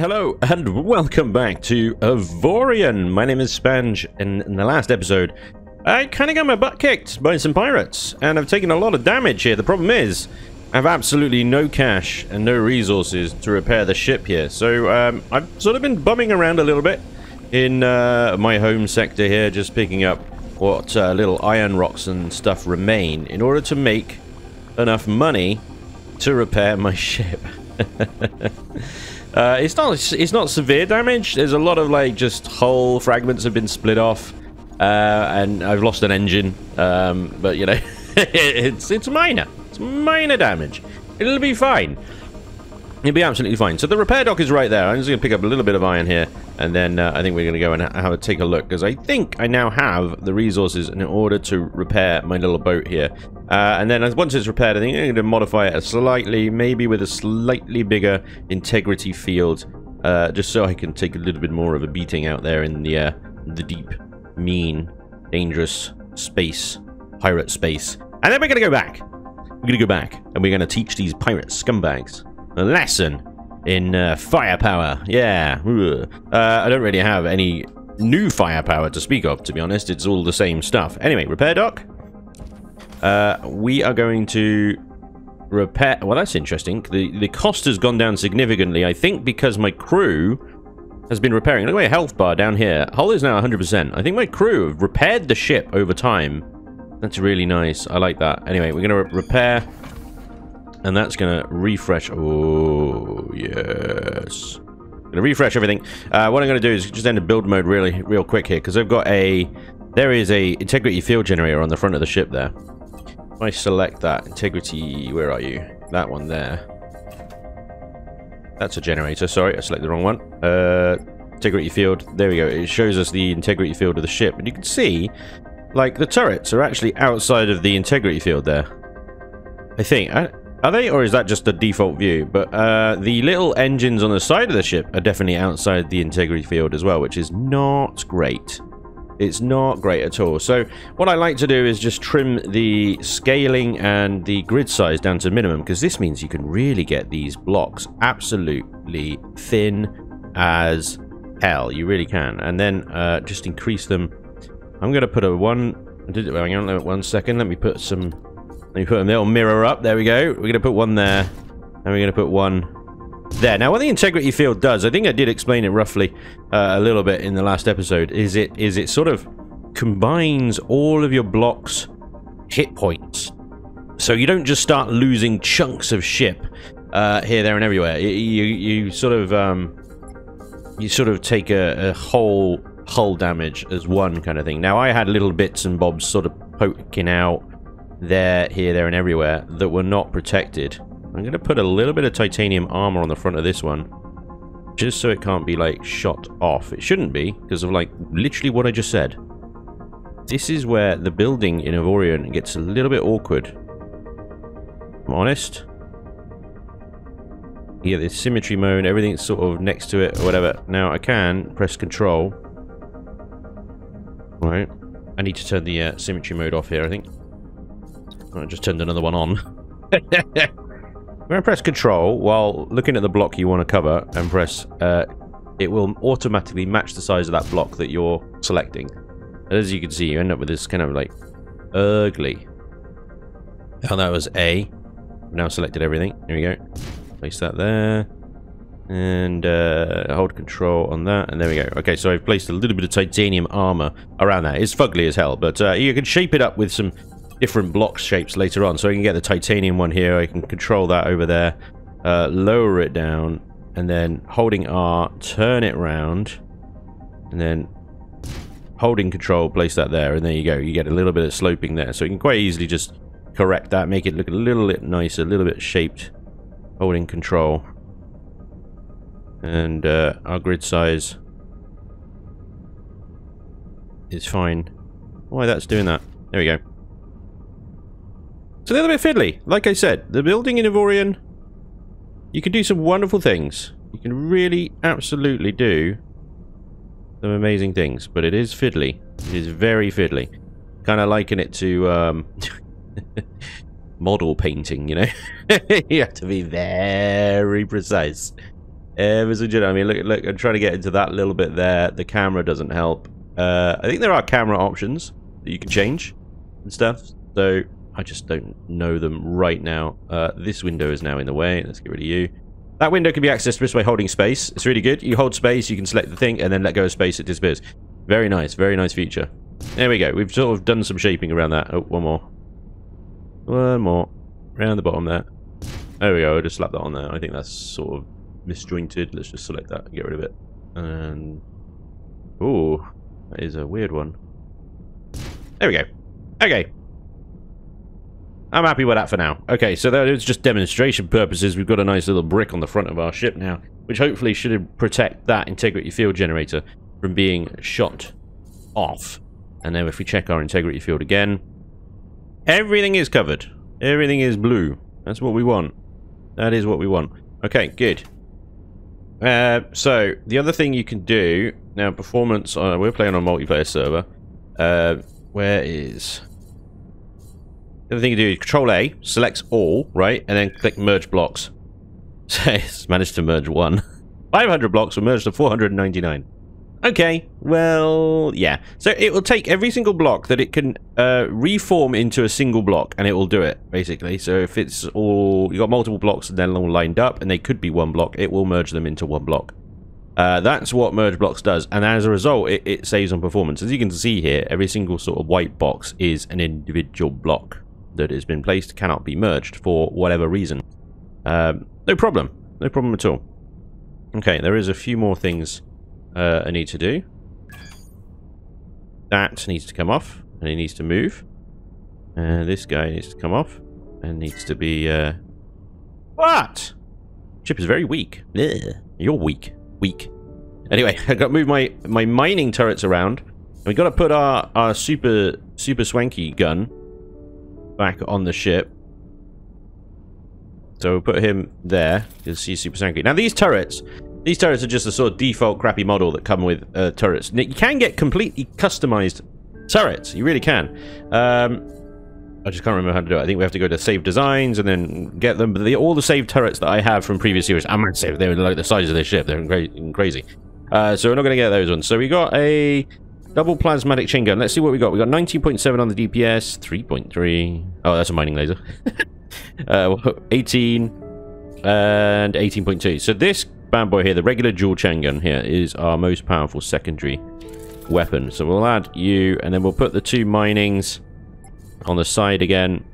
Hello and welcome back to Avorion. My name is Spanj, and in the last episode, I kind of got my butt kicked by some pirates, and I've taken a lot of damage here. The problem is, I have absolutely no cash and no resources to repair the ship here, so um, I've sort of been bumming around a little bit in uh, my home sector here, just picking up what uh, little iron rocks and stuff remain in order to make enough money to repair my ship. Uh, it's not it's not severe damage. There's a lot of like just whole fragments have been split off, uh, and I've lost an engine. Um, but you know, it's it's minor. It's minor damage. It'll be fine. It'll be absolutely fine. So the repair dock is right there. I'm just going to pick up a little bit of iron here, and then uh, I think we're going to go and have a take a look, because I think I now have the resources in order to repair my little boat here. Uh, and then once it's repaired, I think I'm going to modify it slightly, maybe with a slightly bigger integrity field, uh, just so I can take a little bit more of a beating out there in the, uh, the deep, mean, dangerous space, pirate space. And then we're going to go back. We're going to go back, and we're going to teach these pirate scumbags a lesson in uh, firepower. Yeah. Uh, I don't really have any new firepower to speak of, to be honest. It's all the same stuff. Anyway, repair dock. Uh, we are going to repair... Well, that's interesting. The, the cost has gone down significantly, I think because my crew has been repairing. Look at my health bar down here. Hull is now 100%. I think my crew have repaired the ship over time. That's really nice. I like that. Anyway, we're going to re repair and that's going to refresh. Oh, yes. To refresh everything. Uh, what I'm going to do is just enter build mode really, real quick here, because I've got a... There is a integrity field generator on the front of the ship there. If I select that, integrity... Where are you? That one there. That's a generator. Sorry, I selected the wrong one. Uh, integrity field. There we go. It shows us the integrity field of the ship. And you can see, like, the turrets are actually outside of the integrity field there. I think. I, are they, or is that just the default view? But uh, the little engines on the side of the ship are definitely outside the integrity field as well, which is not great. It's not great at all. So what I like to do is just trim the scaling and the grid size down to minimum, because this means you can really get these blocks absolutely thin as hell. You really can. And then uh, just increase them. I'm going to put a one... Hang on one second. Let me put some let me put a little mirror up. There we go. We're going to put one there. And we're going to put one there. Now, what the integrity field does, I think I did explain it roughly uh, a little bit in the last episode, is it is it sort of combines all of your blocks hit points. So you don't just start losing chunks of ship uh, here, there, and everywhere. You, you, sort of um, you sort of take a, a whole hull damage as one kind of thing. Now, I had little bits and bobs sort of poking out there, here, there, and everywhere that were not protected. I'm going to put a little bit of titanium armor on the front of this one. Just so it can't be, like, shot off. It shouldn't be, because of, like, literally what I just said. This is where the building in Avorion gets a little bit awkward. I'm honest. Yeah, the symmetry mode, everything's sort of next to it or whatever. Now I can press control. Right. I need to turn the uh, symmetry mode off here, I think. I just turned another one on. We're going to press control while looking at the block you want to cover and press uh, it will automatically match the size of that block that you're selecting. And as you can see, you end up with this kind of like ugly. And that was A. now selected everything. Here we go. Place that there. And uh, hold control on that. And there we go. Okay, so I've placed a little bit of titanium armor around that. It's fugly as hell, but uh, you can shape it up with some different block shapes later on. So I can get the titanium one here. I can control that over there. Uh, lower it down. And then holding R, turn it round. And then holding control, place that there. And there you go. You get a little bit of sloping there. So you can quite easily just correct that. Make it look a little bit nicer. A little bit shaped. Holding control. And uh, our grid size is fine. Why that's doing that. There we go. It's a little bit fiddly. Like I said, the building in Avorion, you can do some wonderful things. You can really, absolutely do some amazing things. But it is fiddly. It is very fiddly. Kind of liken it to um, model painting, you know? you have to be very precise. Ever so. I mean, look, look, I'm trying to get into that little bit there. The camera doesn't help. Uh, I think there are camera options that you can change and stuff. So I just don't know them right now. Uh, this window is now in the way. Let's get rid of you. That window can be accessed just by holding space. It's really good. You hold space, you can select the thing, and then let go of space, it disappears. Very nice, very nice feature. There we go. We've sort of done some shaping around that. Oh, one more. One more. Around the bottom there. There we go. I'll just slap that on there. I think that's sort of misjointed. Let's just select that and get rid of it. And... Ooh, that is a weird one. There we go. Okay, I'm happy with that for now. Okay, so that is just demonstration purposes. We've got a nice little brick on the front of our ship now, which hopefully should protect that integrity field generator from being shot off. And then if we check our integrity field again, everything is covered. Everything is blue. That's what we want. That is what we want. Okay, good. Uh, so, the other thing you can do... Now, performance... Uh, we're playing on a multiplayer server. Uh, where is... The other thing you do is Control A, selects all, right, and then click Merge Blocks. So it's managed to merge one. 500 blocks will merge to 499. Okay, well, yeah. So it will take every single block that it can uh, reform into a single block, and it will do it, basically. So if it's all... You've got multiple blocks and then all lined up, and they could be one block, it will merge them into one block. Uh, that's what merge blocks does, and as a result, it, it saves on performance. As you can see here, every single sort of white box is an individual block that has been placed cannot be merged for whatever reason. Um, no problem. No problem at all. Okay, there is a few more things uh, I need to do. That needs to come off, and it needs to move. And this guy needs to come off, and needs to be... Uh... What? Chip is very weak. Ugh. You're weak. Weak. Anyway, I got to move my, my mining turrets around. we got to put our, our super super swanky gun back on the ship. So we'll put him there. You'll see Super Swanky. Now these turrets, these turrets are just a sort of default crappy model that come with uh, turrets. You can get completely customized turrets. You really can. Um, I just can't remember how to do it. I think we have to go to save designs and then get them. But the, all the saved turrets that I have from previous series, I'm not saved. They were like the size of this ship. They're crazy. Uh, so we're not going to get those ones. So we got a Double plasmatic chain gun. Let's see what we got. We got 19.7 on the DPS, 3.3. Oh, that's a mining laser. uh, 18 and 18.2. So this bad boy here, the regular dual chain gun here, is our most powerful secondary weapon. So we'll add you, and then we'll put the two minings on the side again.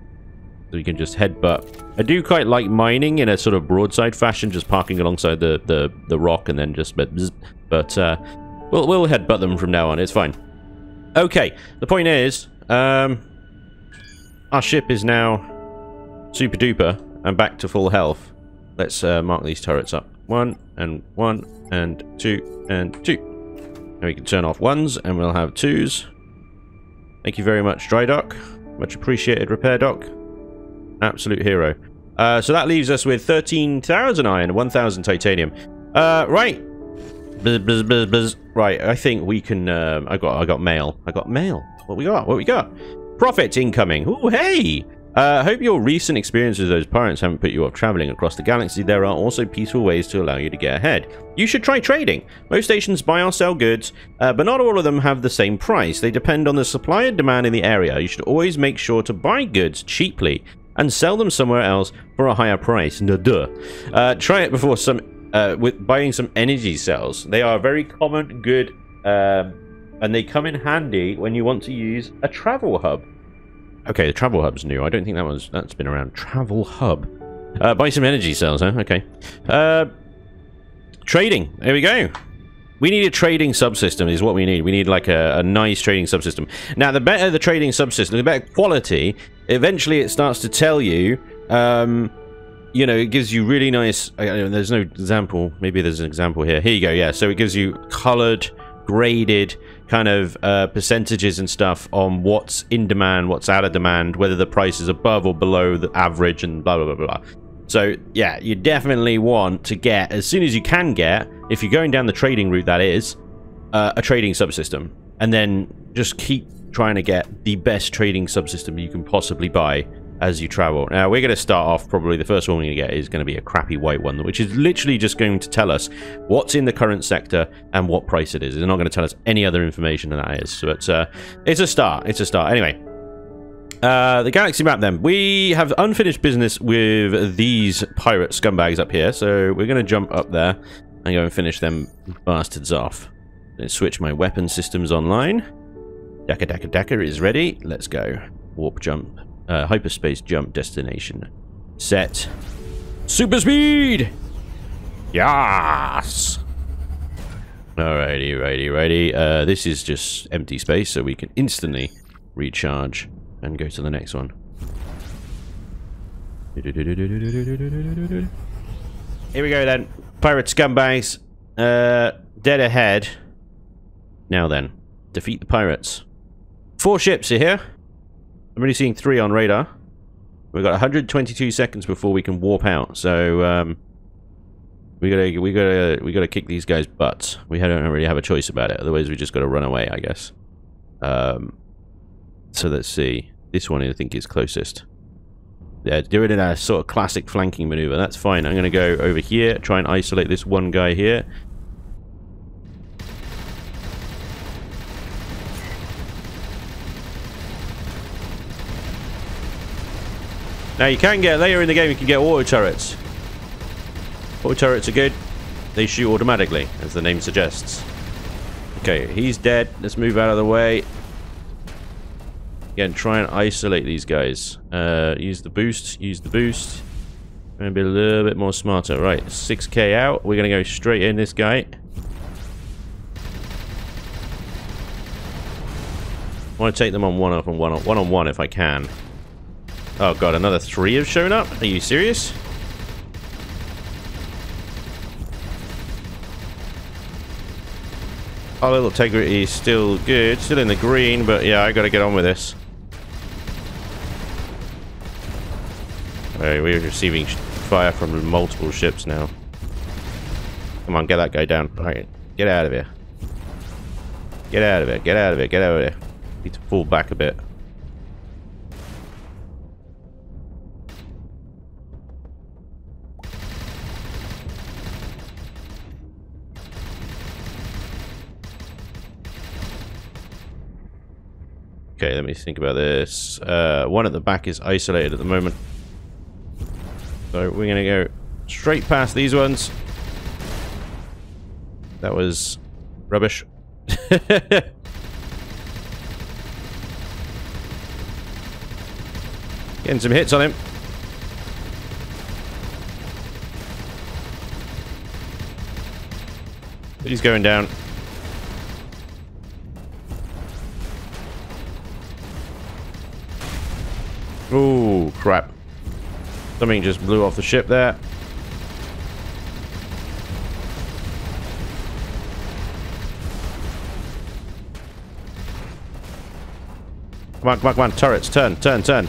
So we can just headbutt. I do quite like mining in a sort of broadside fashion, just parking alongside the, the, the rock and then just... But, but uh, We'll, we'll headbutt them from now on. It's fine. Okay. The point is, um, our ship is now super duper and back to full health. Let's uh, mark these turrets up. One and one and two and two. And we can turn off ones and we'll have twos. Thank you very much, Dry Dock. Much appreciated, Repair Dock. Absolute hero. Uh, so that leaves us with 13,000 iron, and 1,000 titanium. Uh, right. Right, I think we can. Um, I got. I got mail. I got mail. What we got? What we got? Profit incoming. Ooh, hey. Uh, hope your recent experiences with those pirates haven't put you off traveling across the galaxy. There are also peaceful ways to allow you to get ahead. You should try trading. Most stations buy or sell goods, uh, but not all of them have the same price. They depend on the supply and demand in the area. You should always make sure to buy goods cheaply and sell them somewhere else for a higher price. No duh. Uh, try it before some uh, with buying some energy cells. They are very common, good, um, and they come in handy when you want to use a travel hub. Okay, the travel hub's new. I don't think that was that's been around. Travel hub. Uh, buy some energy cells, huh? Okay. Uh, trading. There we go. We need a trading subsystem is what we need. We need like a, a, nice trading subsystem. Now, the better the trading subsystem, the better quality, eventually it starts to tell you um, you know, it gives you really nice. there's no example. Maybe there's an example here. Here you go. Yeah. So it gives you colored, graded kind of uh, percentages and stuff on what's in demand, what's out of demand, whether the price is above or below the average, and blah blah blah blah. So yeah, you definitely want to get as soon as you can get, if you're going down the trading route, that is, uh, a trading subsystem, and then just keep trying to get the best trading subsystem you can possibly buy as you travel. Now, we're going to start off, probably the first one we're going to get is going to be a crappy white one, which is literally just going to tell us what's in the current sector and what price it is. It's not going to tell us any other information than that is. So it's, uh, it's a start. It's a start. Anyway, uh, the galaxy map then. We have unfinished business with these pirate scumbags up here, so we're going to jump up there and go and finish them bastards off. Let's switch my weapon systems online. Dakka Dakka Dakka is ready. Let's go. Warp jump. Uh, hyperspace jump destination. Set. Super speed! Yes! Alrighty, righty, righty. Uh, this is just empty space, so we can instantly recharge and go to the next one. Here we go then. Pirate scumbags. Uh, dead ahead. Now then, defeat the pirates. Four ships are here. I'm only seeing three on radar. We've got 122 seconds before we can warp out, so um, we gotta we gotta we gotta kick these guys' butts. We don't really have a choice about it. Otherwise, we just gotta run away, I guess. Um, so let's see. This one I think is closest. Yeah, do it in a sort of classic flanking maneuver. That's fine. I'm gonna go over here, try and isolate this one guy here. Now you can get, later in the game you can get auto turrets. Auto turrets are good. They shoot automatically, as the name suggests. Okay, he's dead. Let's move out of the way. Again, try and isolate these guys. Uh, use the boost, use the boost. And be a little bit more smarter. Right, 6k out. We're going to go straight in this guy. I want to take them on one up and one on one on one if I can. Oh god, another three have shown up? Are you serious? Our little integrity is still good, still in the green, but yeah, I gotta get on with this. Alright, we're receiving fire from multiple ships now. Come on, get that guy down. Alright, get out of here. Get out of it, get out of it, get out of here. Need to pull back a bit. Okay, let me think about this. Uh, one at the back is isolated at the moment. So we're going to go straight past these ones. That was rubbish. Getting some hits on him. He's going down. Oh, crap. Something just blew off the ship there. Come on, come on, come on. Turrets, turn, turn, turn.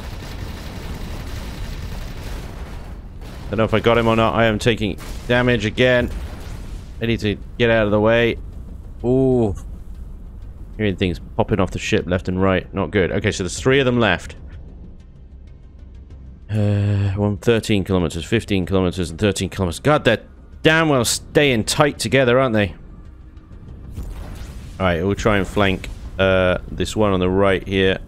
Don't know if I got him or not. I am taking damage again. I need to get out of the way. Ooh. Hearing things popping off the ship left and right. Not good. Okay, so there's three of them left. Uh, one 13 kilometers, 15 kilometers, and 13 kilometers. God, they're damn well staying tight together, aren't they? Alright, we'll try and flank uh, this one on the right here.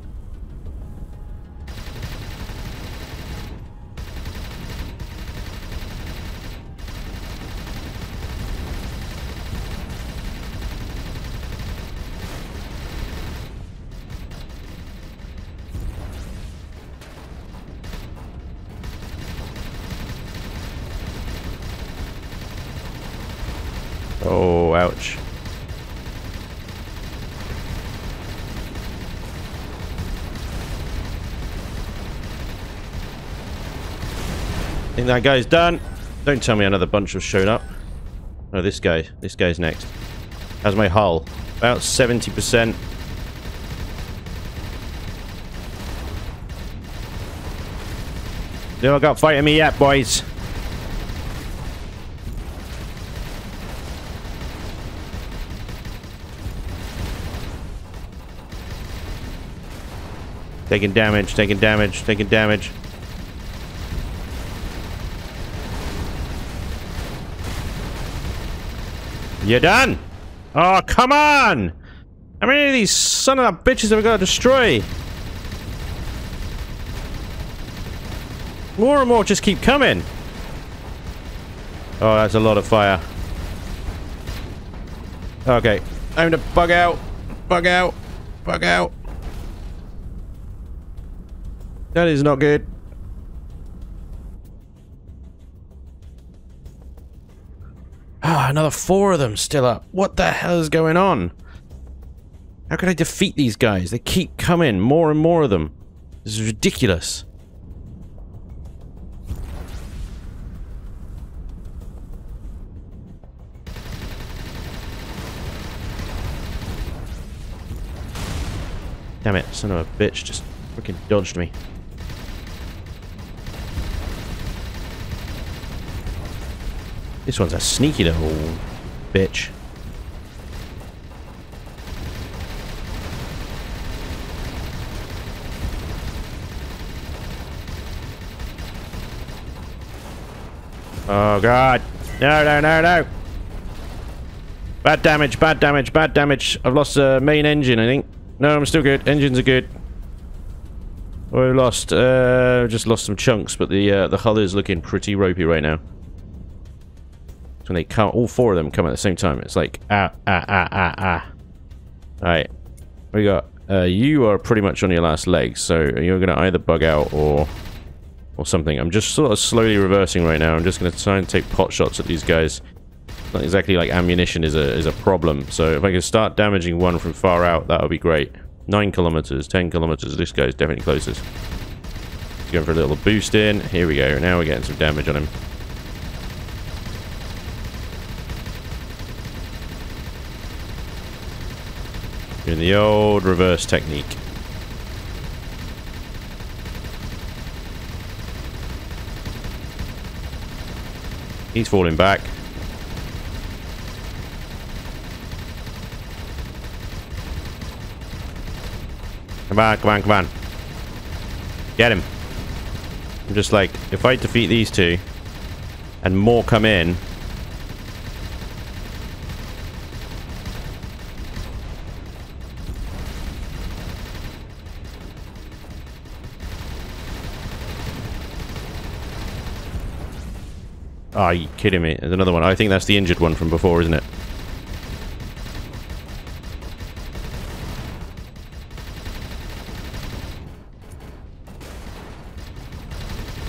Oh, ouch. think that guy's done. Don't tell me another bunch have shown up. No, this guy. This guy's next. How's my hull? About 70%. You don't got fighting me yet, boys. Taking damage, taking damage, taking damage. You done? Oh, come on! How many of these son of a bitches have we got to destroy? More and more just keep coming. Oh, that's a lot of fire. Okay. Time to bug out. Bug out. Bug out. That is not good. Ah, another four of them still up. What the hell is going on? How can I defeat these guys? They keep coming. More and more of them. This is ridiculous. Damn it, son of a bitch just freaking dodged me. This one's a sneaky little bitch. Oh god. No, no, no, no. Bad damage, bad damage, bad damage. I've lost the main engine, I think. No, I'm still good. Engines are good. We've lost, uh, just lost some chunks, but the uh, the hull is looking pretty ropey right now when they come, all four of them come at the same time. It's like, ah, ah, ah, ah, ah. Alright. We got, uh, you are pretty much on your last legs, so you're going to either bug out or or something. I'm just sort of slowly reversing right now. I'm just going to try and take pot shots at these guys. Not exactly like ammunition is a is a problem. So if I can start damaging one from far out, that would be great. 9 kilometers, 10 kilometers. This guy's definitely closest. Going for a little boost in. Here we go. Now we're getting some damage on him. Doing the old reverse technique. He's falling back. Come on, come on, come on. Get him. I'm just like, if I defeat these two, and more come in, are you kidding me? There's another one. I think that's the injured one from before, isn't it?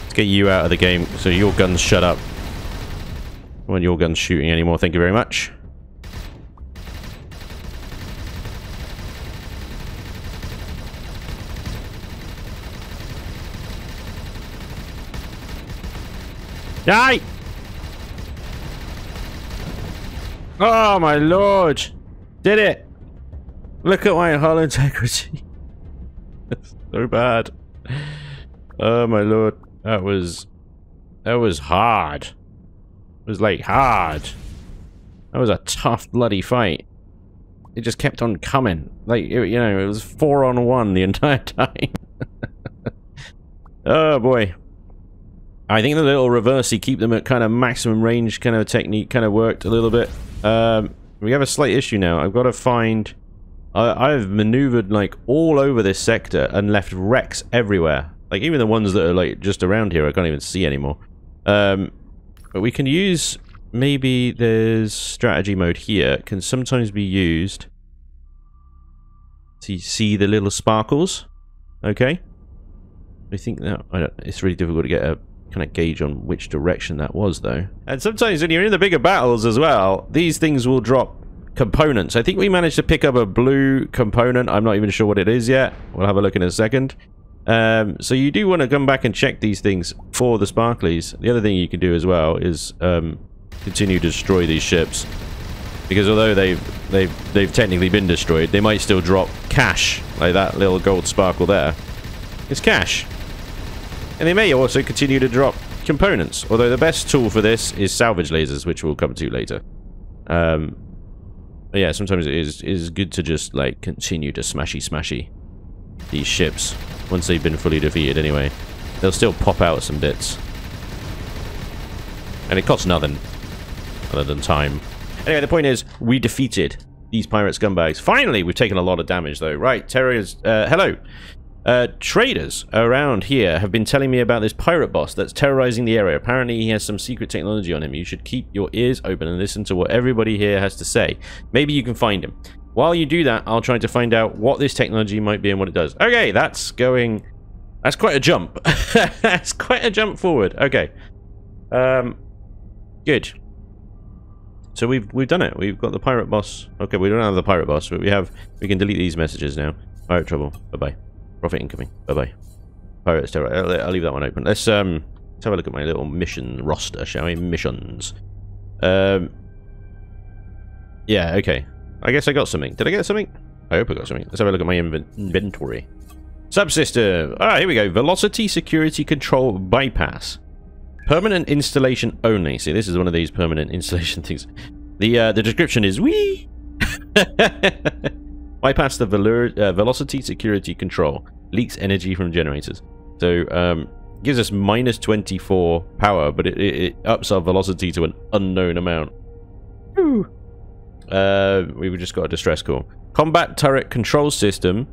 Let's get you out of the game so your guns shut up. When your gun's shooting anymore, thank you very much. Die! Oh my lord! Did it! Look at my hull integrity. That's so bad. Oh my lord. That was... That was hard. It was like hard. That was a tough bloody fight. It just kept on coming. Like, you know, it was four on one the entire time. oh boy. I think the little reversey keep them at kind of maximum range kind of technique kind of worked a little bit. Um, we have a slight issue now. I've got to find... I, I've maneuvered like all over this sector and left wrecks everywhere. Like even the ones that are like just around here I can't even see anymore. Um, but we can use... Maybe there's strategy mode here. Can sometimes be used to see the little sparkles. Okay. I think that I it's really difficult to get a kind of gauge on which direction that was, though. And sometimes when you're in the bigger battles as well, these things will drop components. I think we managed to pick up a blue component. I'm not even sure what it is yet. We'll have a look in a second. Um, so you do want to come back and check these things for the sparklies. The other thing you can do as well is um, continue to destroy these ships. Because although they've, they've, they've technically been destroyed, they might still drop cash, like that little gold sparkle there. It's cash. And they may also continue to drop components, although the best tool for this is salvage lasers, which we'll come to later. Um, yeah, sometimes it is, is good to just, like, continue to smashy smashy these ships once they've been fully defeated anyway. They'll still pop out some bits. And it costs nothing other than time. Anyway, the point is, we defeated these pirate scumbags. Finally, we've taken a lot of damage, though. Right, terrors. Uh, hello. Uh, traders around here have been telling me about this pirate boss that's terrorizing the area. Apparently, he has some secret technology on him. You should keep your ears open and listen to what everybody here has to say. Maybe you can find him. While you do that, I'll try to find out what this technology might be and what it does. Okay, that's going... That's quite a jump. that's quite a jump forward. Okay. Um, good. So we've we've done it. We've got the pirate boss. Okay, we don't have the pirate boss, but we have. We can delete these messages now. Pirate trouble. Bye bye. Profit incoming. Bye bye. Pirates terror. I'll, I'll leave that one open. Let's um let's have a look at my little mission roster, shall we? Missions. Um. Yeah. Okay. I guess I got something. Did I get something? I hope I got something. Let's have a look at my inventory. Subsystem. Ah, here we go. Velocity security control bypass. Permanent installation only. See, this is one of these permanent installation things. The uh, the description is wee. Bypass the velour, uh, velocity security control. Leaks energy from generators. So um, gives us minus 24 power, but it, it, it, ups our velocity to an unknown amount. Uh, we've just got a distress call. Combat turret control system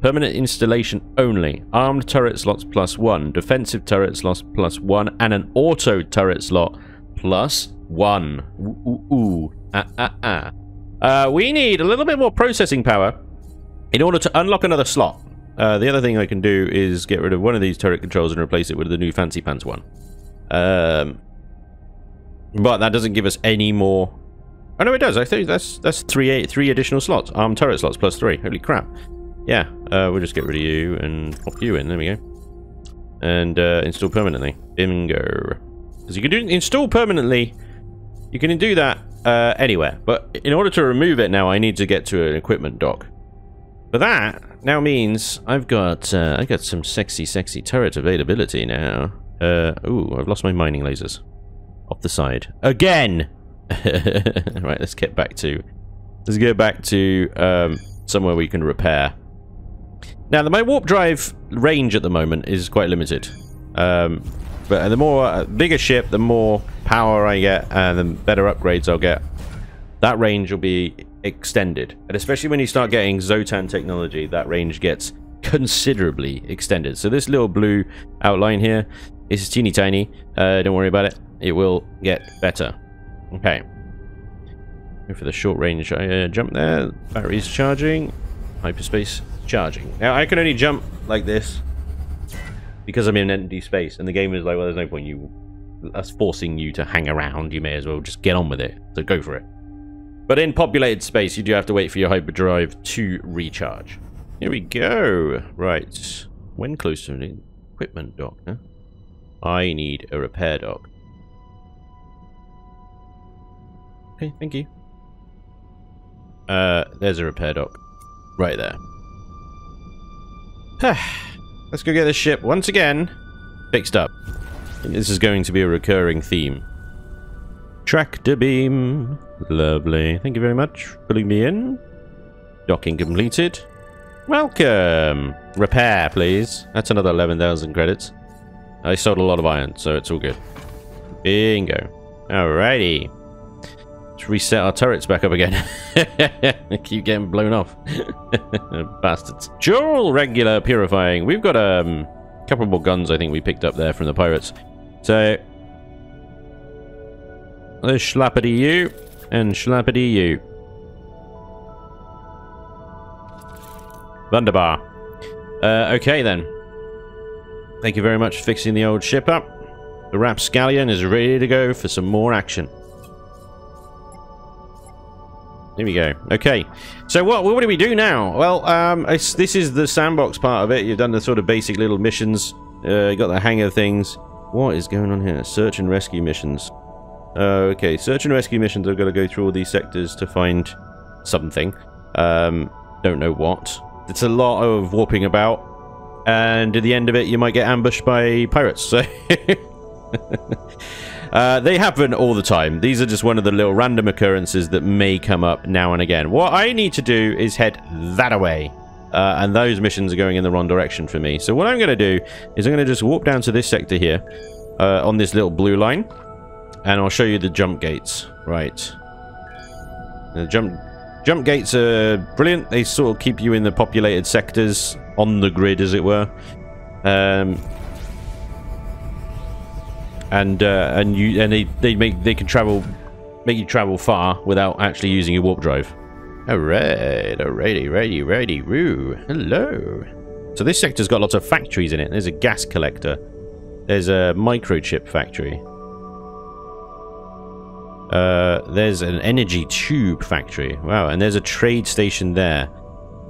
Permanent installation only. Armed turret slots plus one. Defensive turret slots plus one. And an auto turret slot plus one. Ooh, ooh, ooh. Ah, ah, ah. Uh, we need a little bit more processing power in order to unlock another slot. Uh, the other thing I can do is get rid of one of these turret controls and replace it with the new fancy pants one. Um, but that doesn't give us any more. Oh no, it does. I think that's that's three additional slots. Armed turret slots plus three. Holy crap! Yeah, uh, we'll just get rid of you and pop you in. There we go. And uh, install permanently. Bingo. Because you can do install permanently. You can do that uh, anywhere. But in order to remove it now, I need to get to an equipment dock. But that now means I've got uh, I got some sexy, sexy turret availability now. Uh, ooh, I've lost my mining lasers. Off the side. Again! right, let's get back to... Let's get back to um, somewhere we can repair. Now, my warp drive range at the moment is quite limited. Um, but the more uh, bigger ship, the more power I get, and the better upgrades I'll get. That range will be extended, and especially when you start getting Xsotan technology, that range gets considerably extended. So this little blue outline here is teeny tiny. Uh, don't worry about it. It will get better. Okay. Go for the short range uh, jump there. Batteries charging. Hyperspace charging. Now, I can only jump like this because I'm in empty space, and the game is like, well, there's no point you us forcing you to hang around. You may as well just get on with it. So go for it. But in populated space, you do have to wait for your hyperdrive to recharge. Here we go. Right. When close to an equipment dock? I need a repair dock. Okay, thank you. Uh, there's a repair dock. Right there. Let's go get this ship once again fixed up. This is going to be a recurring theme. Tractor beam. Lovely. Thank you very much for pulling me in. Docking completed. Welcome. Repair, please. That's another 11,000 credits. I sold a lot of iron, so it's all good. Bingo. Alrighty. Let's reset our turrets back up again. keep getting blown off. Bastards. Dual regular purifying. We've got um, a couple more guns I think we picked up there from the pirates. So, there's Schlappity you and Schlappity you. Wunderbar. Uh, okay then. Thank you very much for fixing the old ship up. The Rapscallion is ready to go for some more action. Here we go. Okay. So what what do we do now? Well, um, this is the sandbox part of it. You've done the sort of basic little missions. Uh, got the hang of things. What is going on here? Search and rescue missions. Uh, okay, search and rescue missions. I've got to go through all these sectors to find something. Um, don't know what. It's a lot of warping about. And at the end of it, you might get ambushed by pirates. So... Uh, they happen all the time. These are just one of the little random occurrences that may come up now and again. What I need to do is head that away. Uh, and those missions are going in the wrong direction for me. So what I'm going to do is I'm going to just walk down to this sector here uh, on this little blue line. And I'll show you the jump gates. Right. The jump jump gates are brilliant. They sort of keep you in the populated sectors on the grid, as it were. Um, and uh, and you and they they make they can travel make you travel far without actually using your warp drive. Alright, alrighty, righty, righty, roo. Hello. So this sector's got lots of factories in it. There's a gas collector. There's a microchip factory. Uh, there's an energy tube factory. Wow, and there's a trade station there.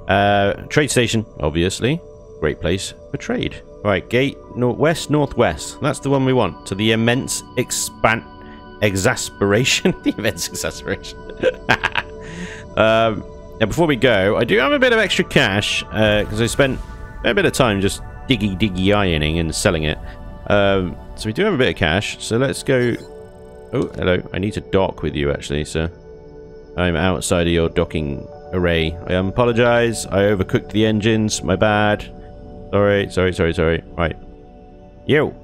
Uh, trade station, obviously. Great place for trade. Right, gate northwest, northwest. That's the one we want. To the immense expand exasperation. the immense exasperation. um, now, before we go, I do have a bit of extra cash because uh, I spent a bit of time just diggy diggy ironing and selling it. Um, so we do have a bit of cash. So let's go. Oh, hello. I need to dock with you actually, sir. I'm outside of your docking array. I apologize. I overcooked the engines. My bad. Sorry, sorry, sorry, sorry. Right. You.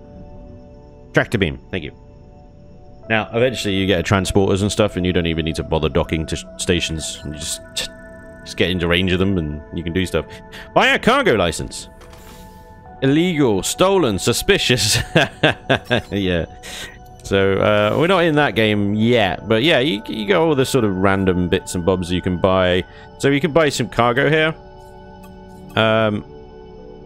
Tractor beam. Thank you. Now, eventually you get transporters and stuff, and you don't even need to bother docking to stations. You just, just get into range of them, and you can do stuff. Buy a cargo license. Illegal, stolen, suspicious. yeah. So, uh, we're not in that game yet, but yeah, you, you got all the sort of random bits and bobs you can buy. So you can buy some cargo here. Um,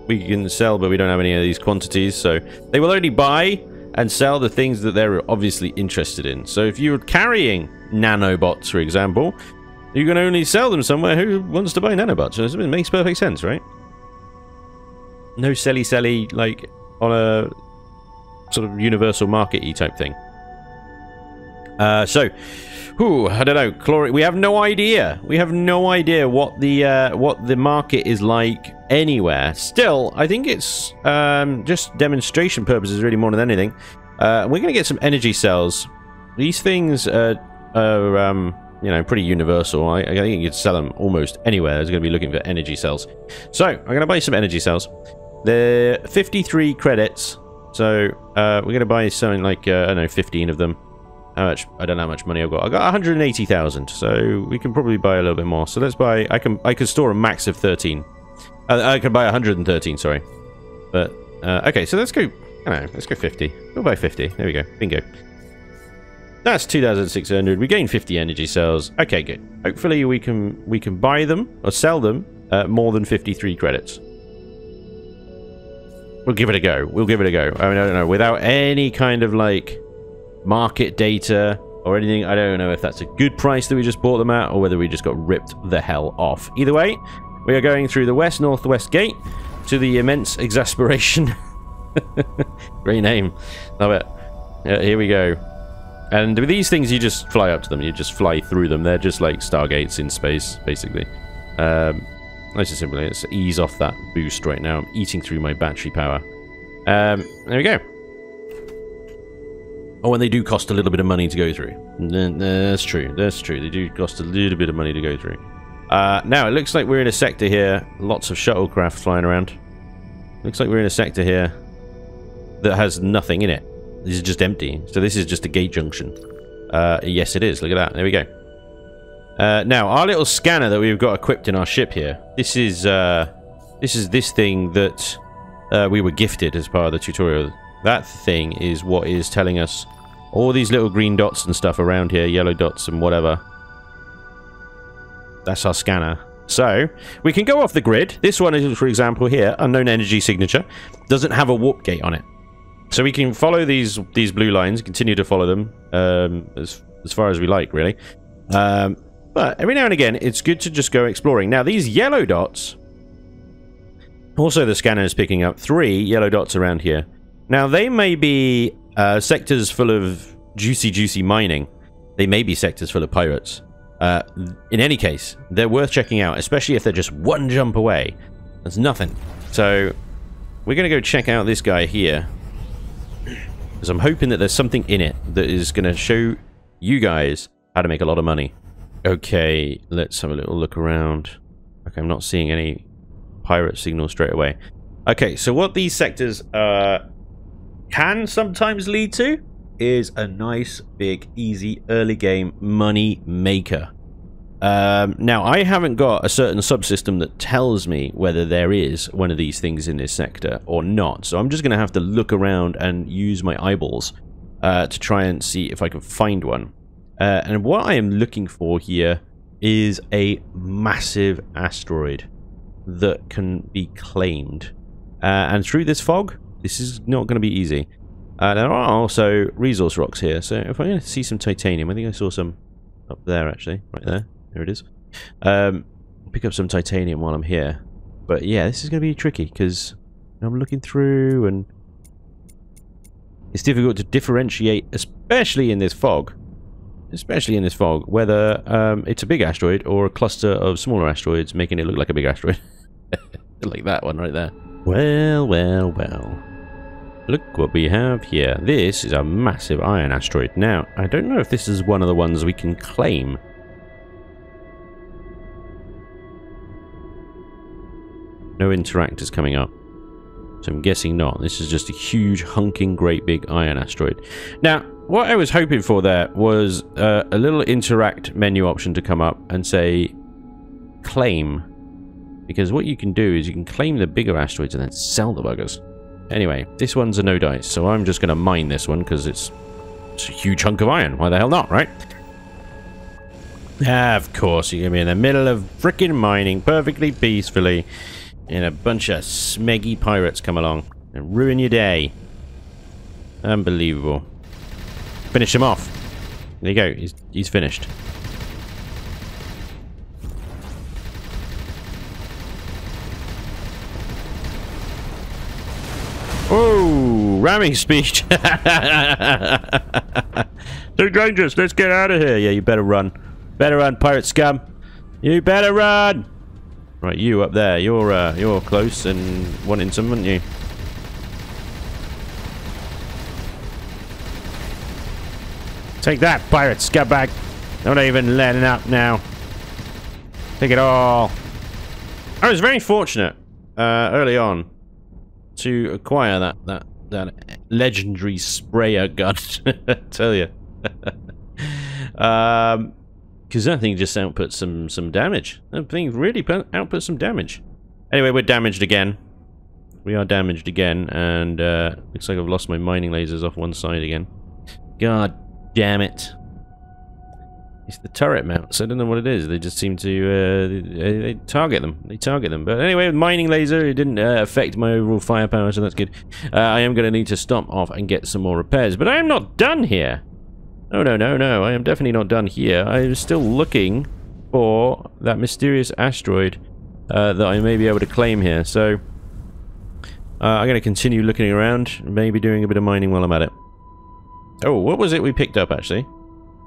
we can sell, but we don't have any of these quantities. So they will only buy and sell the things that they're obviously interested in. So if you're carrying nanobots, for example, you can only sell them somewhere who wants to buy nanobots. It makes perfect sense, right? No selly selly like on a sort of universal market type thing. Uh, so Whew, I don't know. Chlor we have no idea. We have no idea what the uh, what the market is like anywhere. Still, I think it's um, just demonstration purposes really more than anything. Uh, we're going to get some energy cells. These things are, are um, you know, pretty universal. I, I, think you can sell them almost anywhere. There's going to be looking for energy cells. So, I'm going to buy some energy cells. They're 53 credits. So, uh, we're going to buy something like, uh, I don't know, 15 of them. How much? I don't know how much money I've got. I got 180,000, so we can probably buy a little bit more. So let's buy. I can I can store a max of 13. Uh, I can buy 113. Sorry, but uh, okay. So let's go. I know. Let's go 50. We'll buy 50. There we go. Bingo. That's 2,600. We gain 50 energy cells. Okay, good. Hopefully we can we can buy them or sell them at more than 53 credits. We'll give it a go. We'll give it a go. I mean, I don't know. Without any kind of like market data or anything. I don't know if that's a good price that we just bought them at or whether we just got ripped the hell off. Either way, we are going through the west northwest gate to the immense exasperation. Great name. Love it. Here we go. And with these things, you just fly up to them. You just fly through them. They're just like stargates in space, basically. Um, nice and simple. Let's ease off that boost right now. I'm eating through my battery power. Um, there we go. Oh, and they do cost a little bit of money to go through. That's true. That's true. They do cost a little bit of money to go through. Uh, now, it looks like we're in a sector here. Lots of shuttlecraft flying around. Looks like we're in a sector here that has nothing in it. This is just empty. So this is just a gate junction. Uh, yes, it is. Look at that. There we go. Uh, now, our little scanner that we've got equipped in our ship here. This is uh, this is this thing that uh, we were gifted as part of the tutorial. That thing is what is telling us all these little green dots and stuff around here, yellow dots and whatever. That's our scanner. So, we can go off the grid. This one is, for example, here, unknown energy signature, doesn't have a warp gate on it. So we can follow these these blue lines, continue to follow them um, as, as far as we like, really. Um, but every now and again, it's good to just go exploring. Now, these yellow dots... Also, the scanner is picking up three yellow dots around here. Now, they may be uh, sectors full of juicy, juicy mining. They may be sectors full of pirates. Uh, in any case, they're worth checking out, especially if they're just one jump away. That's nothing. So, we're going to go check out this guy here. Because I'm hoping that there's something in it that is going to show you guys how to make a lot of money. Okay, let's have a little look around. Okay, I'm not seeing any pirate signals straight away. Okay, so what these sectors uh, can sometimes lead to is a nice, big, easy early game money maker. Um, now, I haven't got a certain subsystem that tells me whether there is one of these things in this sector or not. So I'm just going to have to look around and use my eyeballs uh, to try and see if I can find one. Uh, and what I am looking for here is a massive asteroid that can be claimed. Uh, and through this fog, this is not going to be easy. Uh, there are also resource rocks here. So if I'm going to see some titanium, I think I saw some up there actually, right there. There it is. Um, pick up some titanium while I'm here. But yeah, this is going to be tricky because I'm looking through and it's difficult to differentiate, especially in this fog. Especially in this fog, whether um, it's a big asteroid or a cluster of smaller asteroids making it look like a big asteroid. like that one right there. Well, well, well. Look what we have here. This is a massive iron asteroid. Now, I don't know if this is one of the ones we can claim. No interactors coming up. So I'm guessing not. This is just a huge, hunking, great big iron asteroid. Now, what I was hoping for there was uh, a little interact menu option to come up and say claim. Because what you can do is you can claim the bigger asteroids and then sell the buggers. Anyway, this one's a no dice, so I'm just going to mine this one because it's, it's a huge hunk of iron. Why the hell not, right? Ah, of course, you're going to be in the middle of freaking mining perfectly peacefully and a bunch of smeggy pirates come along and ruin your day. Unbelievable. Finish him off. There you go. He's, he's finished. Oh, ramming speech. Too dangerous. Let's get out of here. Yeah, you better run. Better run, pirate scum. You better run. Right, you up there. You're uh, you're close and wanting some, aren't you? Take that, pirate scumbag. Don't even letting up now. Take it all. I was very fortunate uh, early on to acquire that that that legendary sprayer gun. Tell you. um, because that thing just outputs some, some damage. That thing really outputs some damage. Anyway, we're damaged again. We are damaged again, and uh, looks like I've lost my mining lasers off one side again. God damn it. It's the turret mounts. I don't know what it is. They just seem to uh, they, they, target them. They target them. But anyway, mining laser, it didn't uh, affect my overall firepower, so that's good. Uh, I am going to need to stop off and get some more repairs. But I am not done here. No, no, no, no. I am definitely not done here. I am still looking for that mysterious asteroid uh, that I may be able to claim here. So uh, I'm going to continue looking around, maybe doing a bit of mining while I'm at it. Oh, what was it we picked up, actually?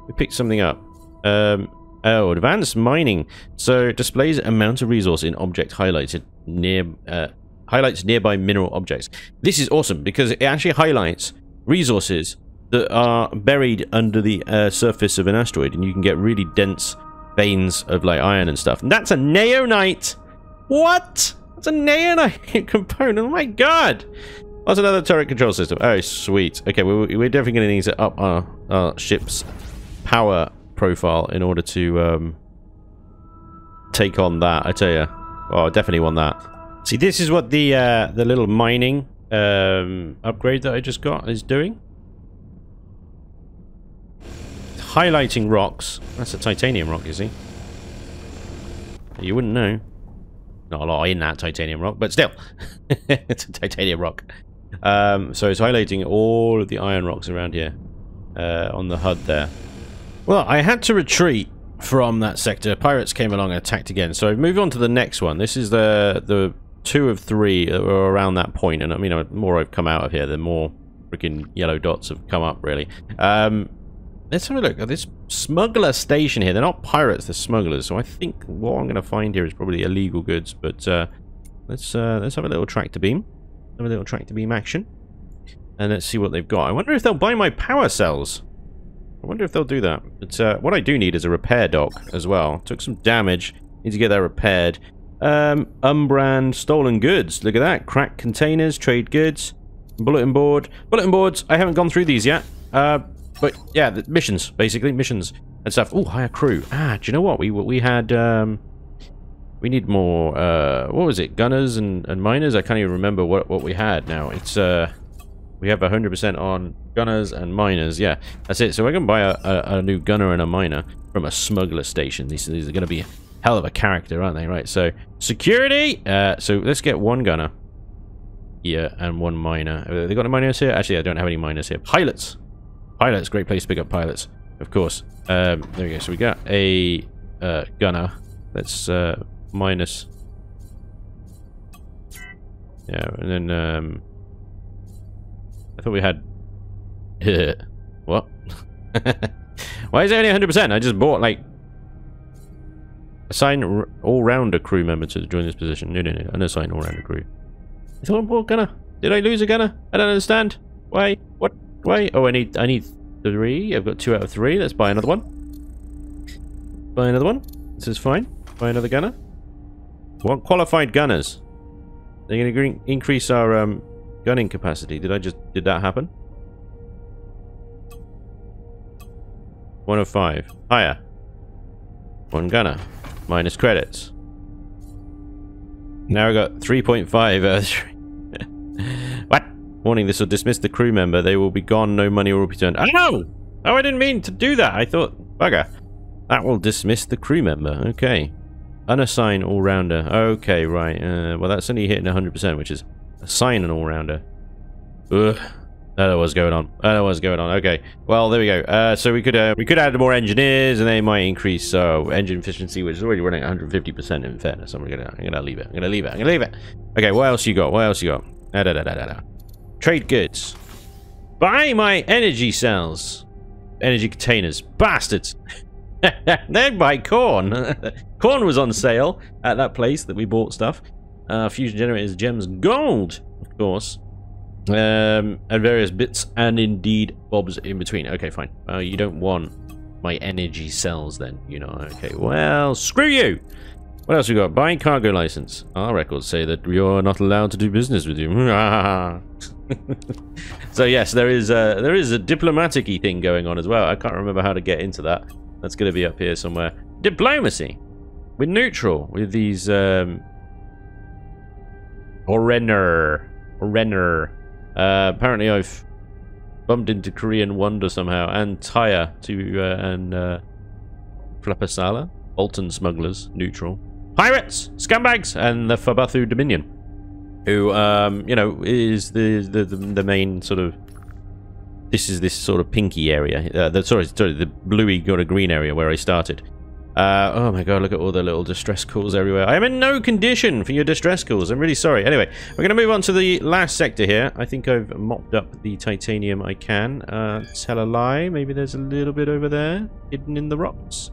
We picked something up. Um, oh, advanced mining. So displays amount of resource in object highlighted near... Uh, highlights nearby mineral objects. This is awesome because it actually highlights resources that are buried under the uh, surface of an asteroid, and you can get really dense veins of like iron and stuff. And that's a naonite. What? That's a naonite component. Oh my god. That's another turret control system. Oh, sweet. Okay, we're, we're definitely going to need to up our, our ship's power profile in order to um, take on that. I tell you. Oh, I definitely want that. See, this is what the uh, the little mining um, upgrade that I just got is doing highlighting rocks. That's a titanium rock, you see. You wouldn't know. Not a lot in that titanium rock, but still. it's a titanium rock. Um, so it's highlighting all of the iron rocks around here uh, on the HUD there. Well, I had to retreat from that sector. Pirates came along and attacked again. So I move on to the next one. This is the the two of three that were around that point. And I mean, the more I've come out of here, the more freaking yellow dots have come up, really. Um, Let's have a look at this smuggler station here. They're not pirates, they're smugglers. So I think what I'm going to find here is probably illegal goods. But uh, let's uh, let's have a little tractor beam. Have a little tractor beam action. And let's see what they've got. I wonder if they'll buy my power cells. I wonder if they'll do that. But uh, what I do need is a repair dock as well. Took some damage. Need to get that repaired. Um, Umbrand stolen goods. Look at that. Cracked containers, trade goods, bulletin board. Bulletin boards. I haven't gone through these yet. Uh, but yeah, the missions, basically, missions. and stuff. Oh, hire crew. Ah, do you know what? We we had um, we need more. Uh, what was it? Gunners and, and miners. I can't even remember what what we had now. It's uh, we have 100% on gunners and miners. Yeah, that's it. So we're gonna buy a, a, a new gunner and a miner from a smuggler station. These these are gonna be a hell of a character, aren't they? Right. So security. Uh, so let's get one gunner. Yeah, and one miner. Uh, they got any miners here? Actually, I don't have any miners here. Pilots. Pilots. Great place to pick up pilots. Of course. Um, there we go. So we got a uh, gunner. That's uh, minus. Yeah, and then um, I thought we had. what? Why is it only 100%? I just bought like assign all-rounder crew member to join this position. No, no, no. Unassign all-rounder crew. I thought I bought gunner. Did I lose a gunner? I don't understand. Why? What? Why? Oh, I need. I need three. I've got two out of three. Let's buy another one. Buy another one. This is fine. Buy another gunner. Want qualified gunners. They're going to increase our um, gunning capacity. Did I just... Did that happen? 105. Hire. One gunner. Minus credits. Now I got 3.5. Uh, what? Warning, this will dismiss the crew member. They will be gone. No money will be returned. Oh, no! Oh, I didn't mean to do that. I thought... Bugger. That will dismiss the crew member. Okay. Unassigned all-rounder. Okay, right. Uh, well, that's only hitting 100%, which is assign an all-rounder. Ugh. I know what's going on. I know what's going on. Okay. Well, there we go. Uh, so we could uh, we could add more engineers, and they might increase uh, engine efficiency, which is already running 150% in fairness. I'm gonna I'm gonna leave it. I'm gonna leave it. I'm gonna leave it. Okay. What else you got? What else you got? Da, da, da, da, da. Trade goods. Buy my energy cells. Energy containers. Bastards. Then buy corn. corn was on sale at that place that we bought stuff. Uh, fusion generators, gems, gold, of course. Um, and various bits and indeed bobs in between. Okay, fine. Uh, you don't want my energy cells then, you know. Okay, well, screw you! What else we got? Buying cargo license. Our records say that you're not allowed to do business with you. so yes, there is a, there is a diplomatic thing going on as well. I can't remember how to get into that. That's going to be up here somewhere. Diplomacy. We're neutral with these um Orenner. Orenner. Uh, apparently I've bumped into Korean Wonder somehow and Tyre to uh, and uh Flapasala. Bolton smugglers, neutral. Pirates, scumbags, and the Fabathu Dominion. Who um, you know, is the the the main sort of this is this sort of pinky area. Uh, the, sorry, sorry, the bluey got a green area where I started. Uh, oh my god, look at all the little distress calls everywhere. I am in no condition for your distress calls. I'm really sorry. Anyway, we're going to move on to the last sector here. I think I've mopped up the titanium I can. Uh, tell a lie. Maybe there's a little bit over there, hidden in the rocks.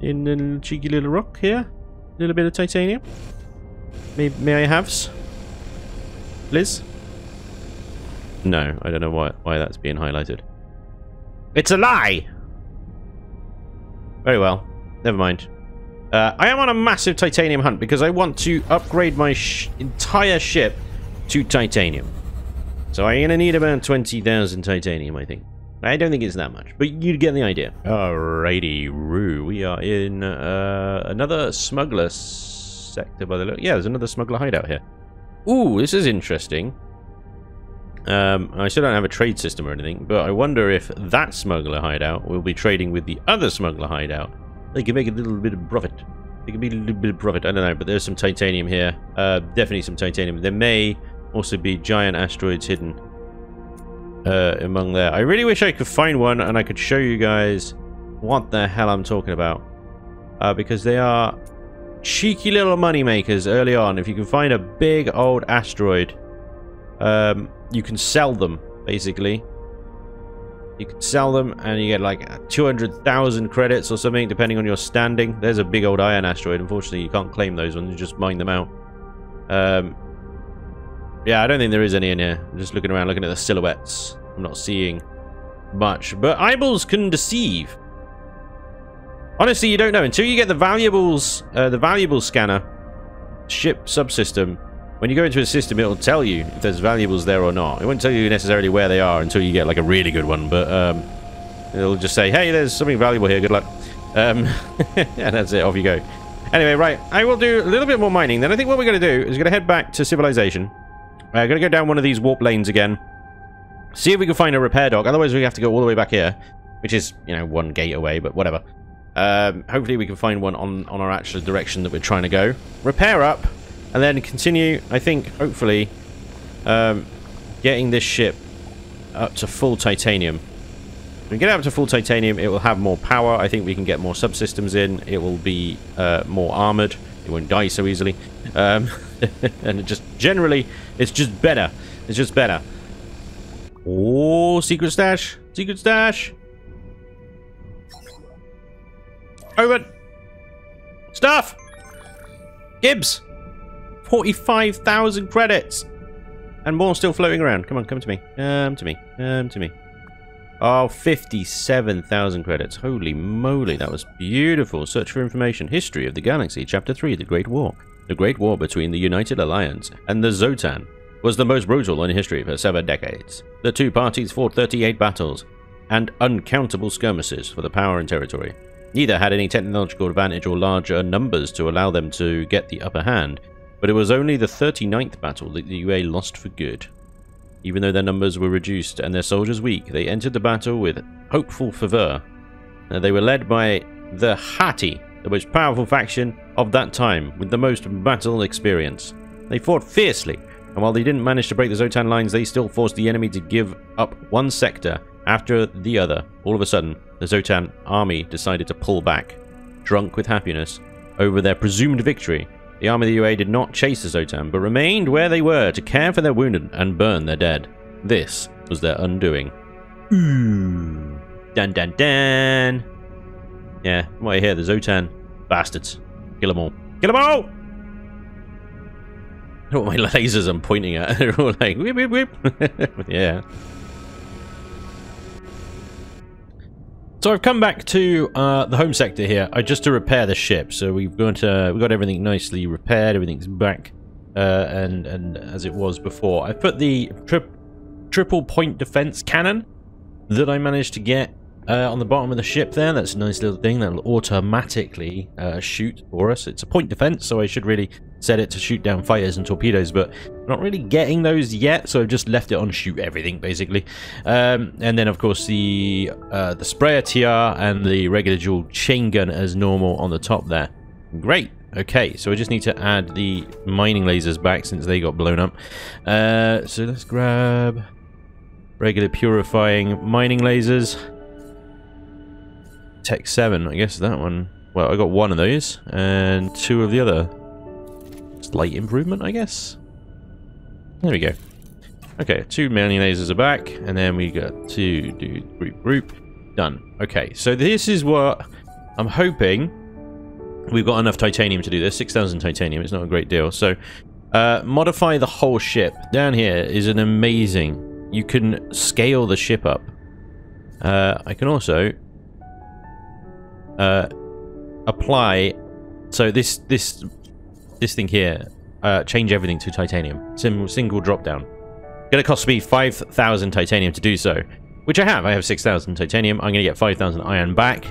In a cheeky little rock here. A little bit of titanium. May, may I have's? Liz? No, I don't know why, why that's being highlighted. It's a lie! Very well. Never mind. Uh, I am on a massive titanium hunt because I want to upgrade my sh entire ship to titanium. So I'm going to need about 20,000 titanium, I think. I don't think it's that much, but you get the idea. Alrighty, Roo. We are in uh, another smuggler sector by the look. Yeah, there's another smuggler hideout here. Ooh, this is interesting. Um, I still don't have a trade system or anything, but I wonder if that smuggler hideout will be trading with the other smuggler hideout. They can make a little bit of profit. They can be a little bit of profit. I don't know, but there's some titanium here. Uh, definitely some titanium. There may also be giant asteroids hidden uh, among there. I really wish I could find one and I could show you guys what the hell I'm talking about. Uh, because they are cheeky little money makers early on. If you can find a big old asteroid, um, you can sell them, basically. You can sell them and you get like 200,000 credits or something, depending on your standing. There's a big old iron asteroid. Unfortunately, you can't claim those ones. You just mine them out. Um, yeah, I don't think there is any in here. I'm just looking around, looking at the silhouettes. I'm not seeing much. But eyeballs can deceive. Honestly, you don't know. Until you get the valuables, uh, the valuable scanner, ship subsystem, when you go into a system, it'll tell you if there's valuables there or not. It won't tell you necessarily where they are until you get like a really good one, but um, it'll just say, hey, there's something valuable here, good luck. Um, and that's it. Off you go. Anyway, right. I will do a little bit more mining. Then I think what we're going to do is we're going to head back to civilization. We're going to go down one of these warp lanes again. See if we can find a repair dock. Otherwise, we have to go all the way back here, which is, you know, one gate away, but whatever. Um, hopefully, we can find one on, on our actual direction that we're trying to go. Repair up, and then continue, I think, hopefully, um, getting this ship up to full titanium. When we get up to full titanium, it will have more power. I think we can get more subsystems in. It will be uh, more armored. It won't die so easily. Um, and just generally, it's just better. It's just better. Oh, secret stash. Secret stash. Over. Stuff. Gibbs. 45,000 credits. And more still floating around. Come on, come to me. Come to me. Come to me. Oh, 57,000 credits. Holy moly, that was beautiful. Search for information. History of the Galaxy, Chapter 3, The Great War. The Great War between the United Alliance and the Xsotan was the most brutal in history for seven decades. The two parties fought 38 battles and uncountable skirmishes for the power and territory. Neither had any technological advantage or larger numbers to allow them to get the upper hand, but it was only the 39th battle that the UA lost for good. Even though their numbers were reduced and their soldiers weak, they entered the battle with hopeful fervor. they were led by the Hati, the most powerful faction of that time, with the most battle experience. They fought fiercely, and while they didn't manage to break the Xsotan lines, they still forced the enemy to give up one sector after the other. All of a sudden, the Xsotan army decided to pull back, drunk with happiness over their presumed victory the army of the UA did not chase the Xsotan, but remained where they were to care for their wounded and burn their dead. This was their undoing. Hmm. Ooh. Dan dan dun. Yeah, what I hear, the Xsotan. Bastards. Kill them all. Kill them all! I don't know what my lasers I'm pointing at. They're all like, whip, whip, whip. yeah. So I've come back to uh, the home sector here, uh, just to repair the ship. So we've got uh, we've got everything nicely repaired, everything's back uh, and and as it was before. I put the tri triple point defense cannon that I managed to get uh, on the bottom of the ship there. That's a nice little thing that'll automatically uh, shoot for us. It's a point defense, so I should really set it to shoot down fighters and torpedoes, but not really getting those yet, so I've just left it on shoot everything, basically. Um, and then, of course, the uh, the sprayer TR and the regular dual chain gun as normal on the top there. Great. Okay, so I just need to add the mining lasers back since they got blown up. Uh, so let's grab regular purifying mining lasers. Tech 7, I guess that one. Well, I got one of those, and two of the other. Slight improvement, I guess. There we go. Okay, two lasers are back, and then we got two, do group, group. Done. Okay, so this is what I'm hoping we've got enough titanium to do this. 6,000 titanium, it's not a great deal. So, uh, modify the whole ship. Down here is an amazing... You can scale the ship up. Uh, I can also uh, apply. So this this this thing here, uh, change everything to titanium. Sim single drop down. Gonna cost me five thousand titanium to do so, which I have. I have six thousand titanium. I'm gonna get five thousand iron back.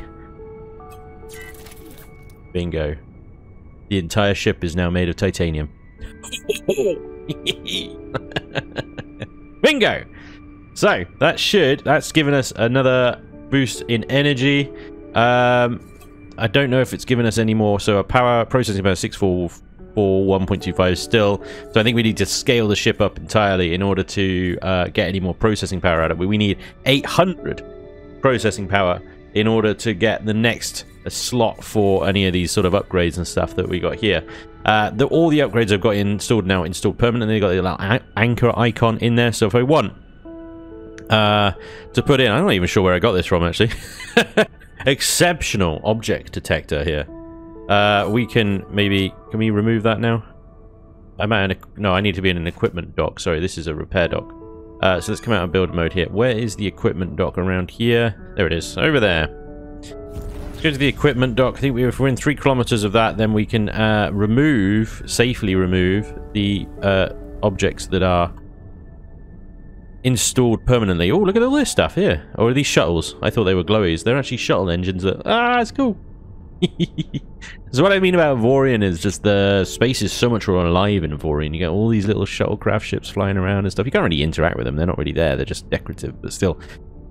Bingo. The entire ship is now made of titanium. Bingo! So, that should, that's given us another boost in energy. Um, I don't know if it's given us any more. So a power processing power 644 1.25 still. So I think we need to scale the ship up entirely in order to uh, get any more processing power out of it. We need 800 processing power in order to get the next slot for any of these sort of upgrades and stuff that we got here. Uh, the, all the upgrades I've got installed now installed permanently. They've got the like, anchor icon in there. So if I want uh, to put in, I'm not even sure where I got this from actually. Exceptional object detector here. Uh, we can maybe... Can we remove that now? I'm at an... No, I need to be in an equipment dock. Sorry, this is a repair dock. Uh, so let's come out of build mode here. Where is the equipment dock around here? There it is. Over there. Let's go to the equipment dock. I think we, if we're in three kilometers of that, then we can uh, remove, safely remove, the uh, objects that are installed permanently. Oh, look at all this stuff here. Or are these shuttles? I thought they were glowies. They're actually shuttle engines. That, ah, it's cool. so what I mean about Avorion is just the space is so much more alive in Avorion. You get all these little shuttlecraft ships flying around and stuff. You can't really interact with them. They're not really there. They're just decorative, but still,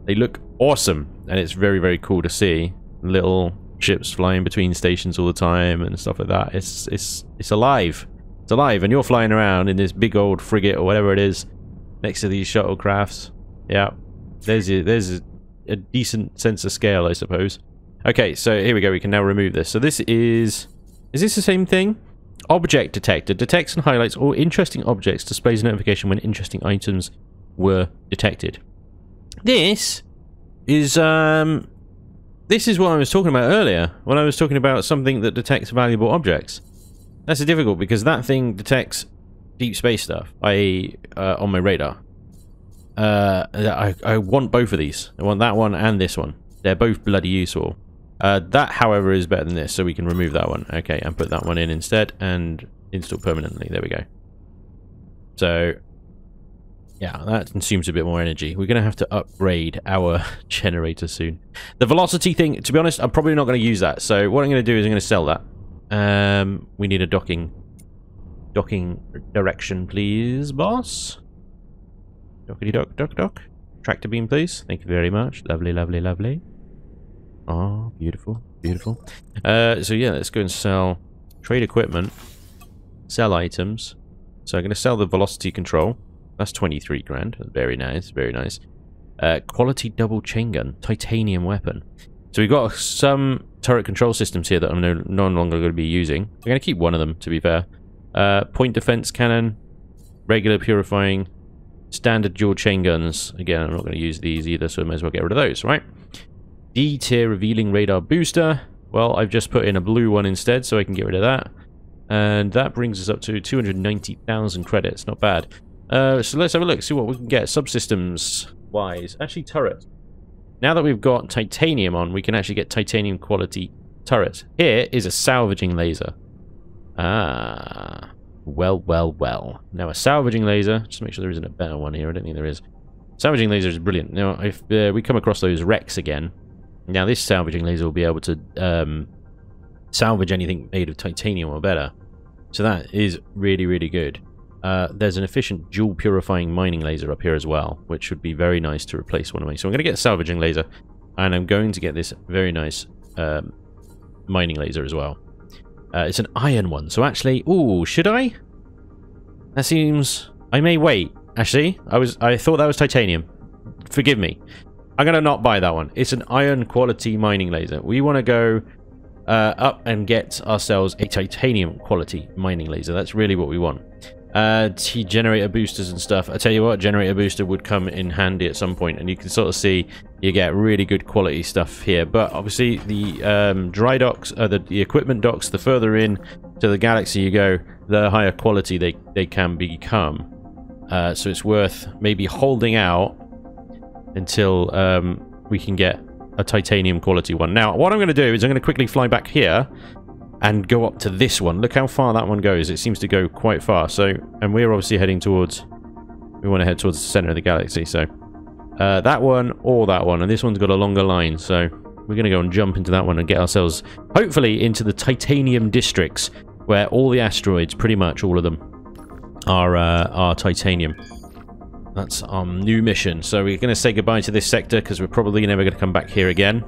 they look awesome. And it's very, very cool to see little ships flying between stations all the time and stuff like that. It's it's it's alive. It's alive, and you're flying around in this big old frigate or whatever it is next to these shuttlecrafts. Yeah, there's there's a decent sense of scale, I suppose. Okay, so here we go. We can now remove this. So this is... Is this the same thing? Object detector. Detects and highlights all interesting objects. Displays a notification when interesting items were detected. This is... um. This is what I was talking about earlier. When I was talking about something that detects valuable objects. That's difficult because that thing detects deep space stuff i.e. uh, on my radar. Uh, I, I want both of these. I want that one and this one. They're both bloody useful. Uh, that, however, is better than this, so we can remove that one. Okay, and put that one in instead, and install permanently. There we go. So, yeah, that consumes a bit more energy. We're going to have to upgrade our generator soon. The velocity thing, to be honest, I'm probably not going to use that. So what I'm going to do is I'm going to sell that. Um, we need a docking docking direction, please, boss. Dockity dock, dock, dock. Tractor beam, please. Thank you very much. Lovely, lovely, lovely. Oh, beautiful, beautiful. Uh, so yeah, let's go and sell trade equipment, sell items. So I'm going to sell the velocity control. That's 23 grand. Very nice, very nice. Uh, quality double chain gun, titanium weapon. So we've got some turret control systems here that I'm no, no longer going to be using. I'm going to keep one of them, to be fair. Uh, point defense cannon, regular purifying, standard dual chain guns. Again, I'm not going to use these either, so I might as well get rid of those, right? D tier revealing radar booster. Well, I've just put in a blue one instead, so I can get rid of that. And that brings us up to 290,000 credits. Not bad. Uh, so let's have a look, see what we can get subsystems-wise. Actually, turret. Now that we've got titanium on, we can actually get titanium quality turrets. Here is a salvaging laser. Ah. Well, well, well. Now a salvaging laser. Just make sure there isn't a better one here. I don't think there is. Salvaging laser is brilliant. Now, if uh, we come across those wrecks again, now this salvaging laser will be able to um, salvage anything made of titanium or better. So that is really, really good. Uh, there's an efficient dual purifying mining laser up here as well, which would be very nice to replace one of my. So I'm going to get a salvaging laser, and I'm going to get this very nice um, mining laser as well. Uh, it's an iron one, so actually, ooh, should I? That seems. I may wait. Actually, I was. I thought that was titanium. Forgive me. I'm gonna not buy that one. It's an iron quality mining laser. We want to go uh, up and get ourselves a titanium quality mining laser. That's really what we want. Uh, generator boosters and stuff. I tell you what, generator booster would come in handy at some point, and you can sort of see you get really good quality stuff here. But obviously, the um, dry docks, uh, the, the equipment docks, the further in to the galaxy you go, the higher quality they they can become. Uh, so it's worth maybe holding out until um, we can get a titanium quality one. Now, what I'm going to do is I'm going to quickly fly back here and go up to this one. Look how far that one goes. It seems to go quite far. So, and we're obviously heading towards, we want to head towards the center of the galaxy. So, uh, that one or that one. And this one's got a longer line. So, we're going to go and jump into that one and get ourselves, hopefully, into the titanium districts where all the asteroids, pretty much all of them, are, uh, are titanium. That's our new mission. So we're going to say goodbye to this sector because we're probably never going to come back here again.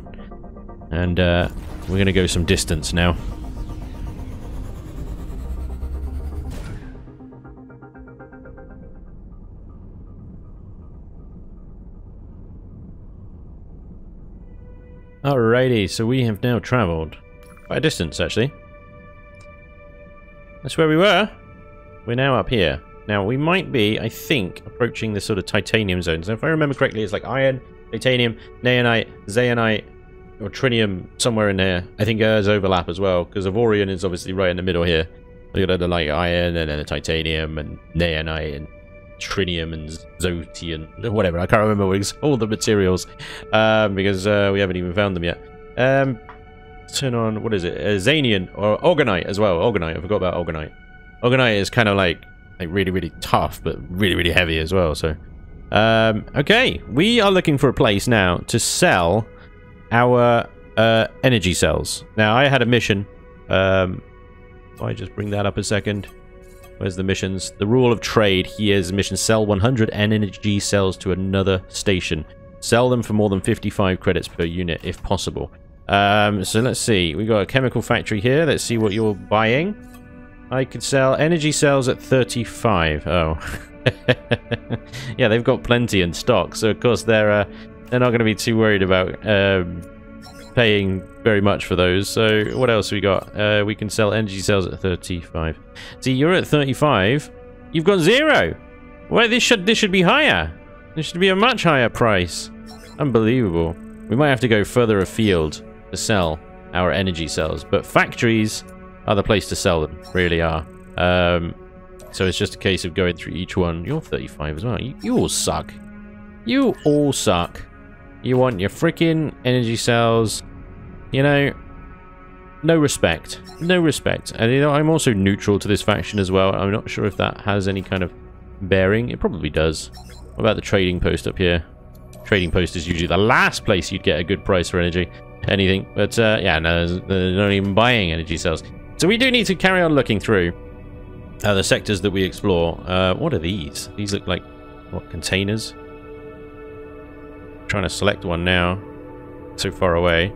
And uh, we're going to go some distance now. Alrighty, so we have now travelled quite a distance, actually. That's where we were. We're now up here. Now, we might be, I think, approaching the sort of titanium zones. So if I remember correctly, it's like iron, titanium, naonite, zeonite, or trinium somewhere in there. I think there's overlap as well, because Avorion is obviously right in the middle here. You got the like iron and then the titanium and naonite and trinium and zoti and whatever. I can't remember all the materials um, because uh, we haven't even found them yet. Um, turn on, what is it? Uh, or Ogonite as well. Ogonite, I forgot about Ogonite. Ogonite is kind of like, like really, really tough, but really, really heavy as well. So, um, okay, we are looking for a place now to sell our Uh, energy cells. Now, I had a mission. Um, I just bring that up a second. Where's the missions? The rule of trade. Here's mission. Sell 100 energy cells to another station. Sell them for more than 55 credits per unit, if possible. Um, so let's see. We got a chemical factory here. Let's see what you're buying. I could sell energy cells at 35. Oh. yeah, they've got plenty in stock. So, of course, they're, uh, they're not going to be too worried about um, paying very much for those. So what else we got? Uh, we can sell energy cells at 35. See, you're at 35. You've got zero. Well, this should this should be higher. This should be a much higher price. Unbelievable. We might have to go further afield to sell our energy cells, but factories the place to sell them. Really are. Um, so it's just a case of going through each one. You're 35 as well. You, you all suck. You all suck. You want your freaking energy cells. You know, no respect. No respect. And you know, I'm also neutral to this faction as well. I'm not sure if that has any kind of bearing. It probably does. What about the trading post up here? Trading post is usually the last place you'd get a good price for energy. Anything. But uh, yeah, no, they're not even buying energy cells. So we do need to carry on looking through uh, the sectors that we explore. Uh, what are these? These look like, what, containers? trying to select one now. So far away.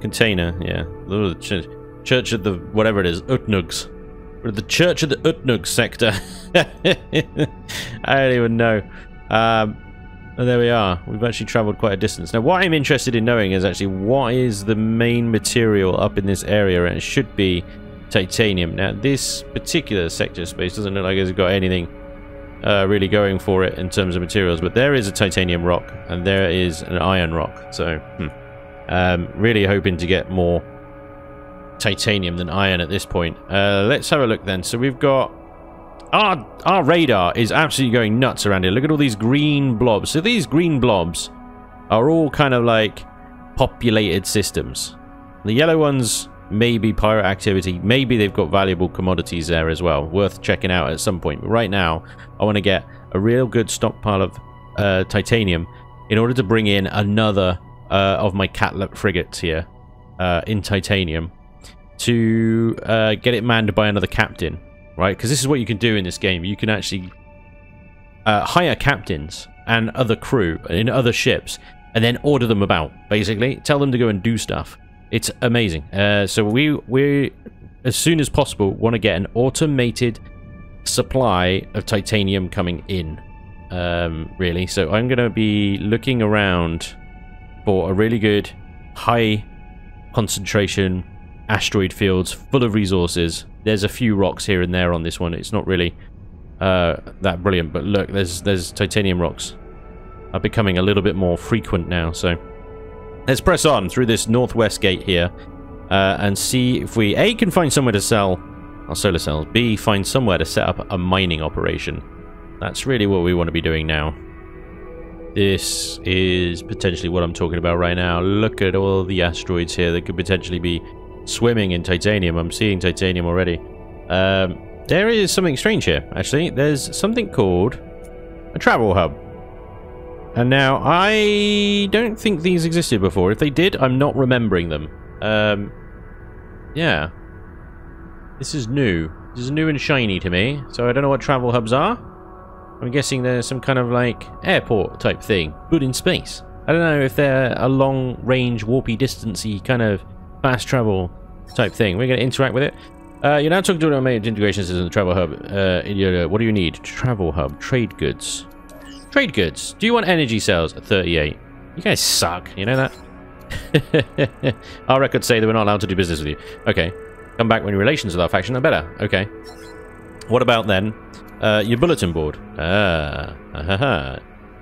Container, yeah. The ch church of the whatever it is, Utnugs. The Church of the Utnug sector. I don't even know. Um, and there we are. We've actually travelled quite a distance. Now, what I'm interested in knowing is actually what is the main material up in this area, and it should be titanium. Now, this particular sector of space doesn't look like it's got anything uh, really going for it in terms of materials. But there is a titanium rock and there is an iron rock. So, hmm. um, really hoping to get more titanium than iron at this point. Uh, let's have a look then. So we've got our our radar is absolutely going nuts around here. Look at all these green blobs. So these green blobs are all kind of like populated systems. The yellow ones maybe pirate activity. Maybe they've got valuable commodities there as well. Worth checking out at some point. But right now, I want to get a real good stockpile of uh, titanium in order to bring in another uh, of my catlet frigates here uh, in titanium to uh, get it manned by another captain, right? Because this is what you can do in this game. You can actually uh, hire captains and other crew in other ships and then order them about, basically. Tell them to go and do stuff. It's amazing. Uh, so we we as soon as possible want to get an automated supply of titanium coming in. Um, really. So I'm going to be looking around for a really good high concentration asteroid fields full of resources. There's a few rocks here and there on this one. It's not really uh, that brilliant, but look, there's there's titanium rocks are becoming a little bit more frequent now. So Let's press on through this northwest gate here uh, and see if we, A, can find somewhere to sell our solar cells, B, find somewhere to set up a mining operation. That's really what we want to be doing now. This is potentially what I'm talking about right now. Look at all the asteroids here that could potentially be swimming in titanium. I'm seeing titanium already. Um, there is something strange here, actually. There's something called a travel hub. And now, I don't think these existed before. If they did, I'm not remembering them. Um, yeah. This is new. This is new and shiny to me, so I don't know what travel hubs are. I'm guessing they're some kind of like airport type thing, but in space. I don't know if they're a long range, warpy, distancey kind of fast travel type thing. We're going to interact with it. Uh, you're now talking to our main integration system, the travel hub. Uh, your, what do you need? Travel hub, trade goods. Trade goods. Do you want energy at 38? You guys suck. You know that? our records say that we're not allowed to do business with you. Okay. Come back when your relations with our faction are better. Okay. What about then? Uh, your bulletin board. Ah. ha.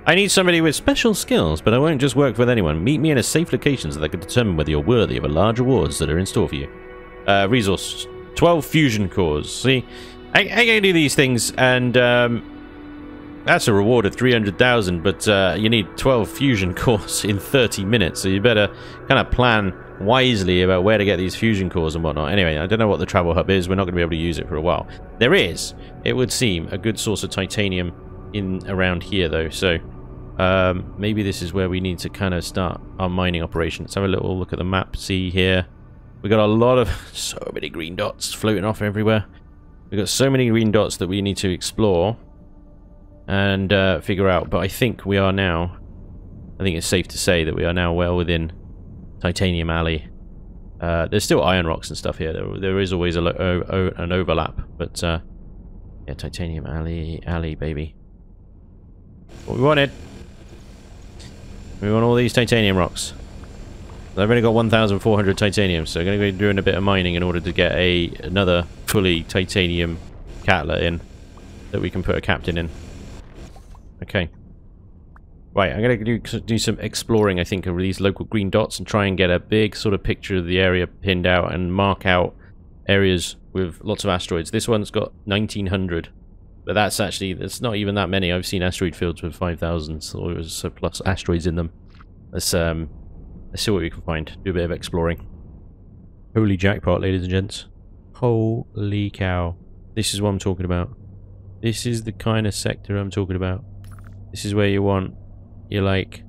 I need somebody with special skills, but I won't just work with anyone. Meet me in a safe location so that I can determine whether you're worthy of a large rewards that are in store for you. Uh, resource. 12 fusion cores. See, I, I can do these things and um, that's a reward of 300,000, but uh, you need 12 fusion cores in 30 minutes, so you better kind of plan wisely about where to get these fusion cores and whatnot. Anyway, I don't know what the travel hub is. We're not going to be able to use it for a while. There is, it would seem, a good source of titanium in around here, though, so Um, maybe this is where we need to kind of start our mining operation. Let's have a little look at the map. See here. We got a lot of... So many green dots floating off everywhere. We've got so many green dots that we need to explore and uh, figure out. But I think we are now... I think it's safe to say that we are now well within Titanium Alley. Uh, there's still iron rocks and stuff here. There, there is always a, an overlap. But, uh, yeah, Titanium Alley, Alley, baby. What we wanted. We want all these titanium rocks. I've only got 1,400 titanium, so I'm going to be doing a bit of mining in order to get a another fully titanium catlet in that we can put a captain in. Okay. Right, I'm going to do, do some exploring, I think, of these local green dots and try and get a big sort of picture of the area pinned out and mark out areas with lots of asteroids. This one's got 1,900. But that's actually, it's not even that many. I've seen asteroid fields with 5,000 or so plus asteroids in them. Let's, um, let's see what we can find. Do a bit of exploring. Holy jackpot, ladies and gents. Holy cow. This is what I'm talking about. This is the kind of sector I'm talking about. This is where you want, you like,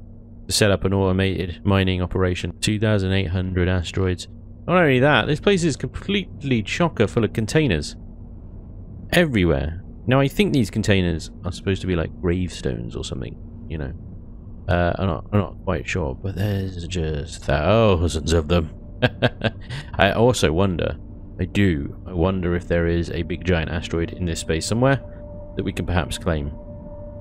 to set up an automated mining operation. 2,800 asteroids. Not only that, this place is completely chocker full of containers. Everywhere. Now, I think these containers are supposed to be like gravestones or something, you know. Uh, I'm, not, I'm not quite sure, but there's just thousands of them. I also wonder, I do, I wonder if there is a big giant asteroid in this space somewhere that we can perhaps claim.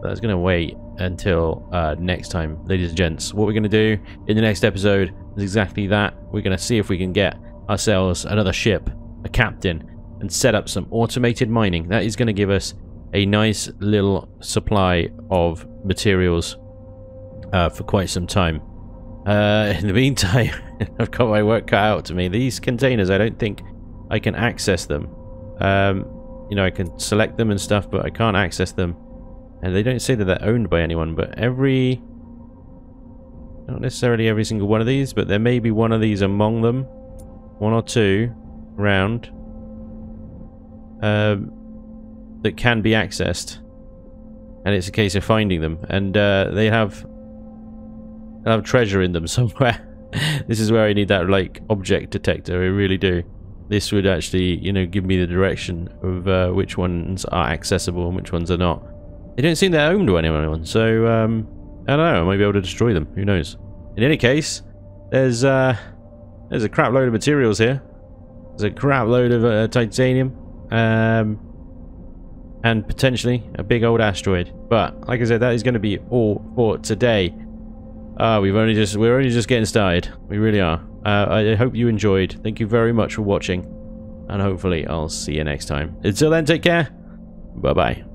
But that's going to wait until uh, next time, ladies and gents. What we're going to do in the next episode is exactly that. We're going to see if we can get ourselves another ship, a captain, and set up some automated mining. That is going to give us a nice little supply of materials uh, for quite some time. Uh, in the meantime, I've got my work cut out to me. These containers, I don't think I can access them. Um, you know, I can select them and stuff, but I can't access them. And they don't say that they're owned by anyone, but every... Not necessarily every single one of these, but there may be one of these among them. One or two around um, that can be accessed, and it's a case of finding them. And uh, they have they have treasure in them somewhere. this is where I need that like object detector. I really do. This would actually, you know, give me the direction of uh, which ones are accessible and which ones are not. They don't seem they're owned by anyone, so um, I don't know. I might be able to destroy them. Who knows? In any case, there's uh, there's a crap load of materials here. There's a crap load of uh, titanium um, and potentially a big old asteroid. But like I said, that is going to be all for today. Uh, we've only just we're only just getting started. We really are. Uh, I hope you enjoyed. Thank you very much for watching, and hopefully I'll see you next time. Until then, take care. Bye bye.